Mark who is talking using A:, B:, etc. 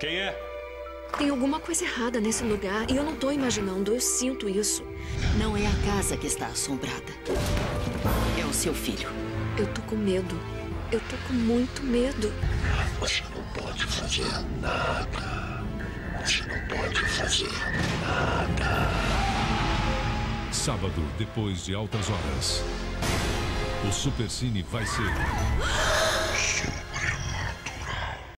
A: Quem é?
B: Tem alguma coisa errada nesse lugar e eu não tô imaginando, eu sinto isso.
C: Não é a casa que está assombrada. É o seu filho.
B: Eu tô com medo. Eu tô com muito medo.
D: Você não pode fazer nada. Você não pode fazer nada.
E: Sábado, depois de altas horas. O Supercine vai ser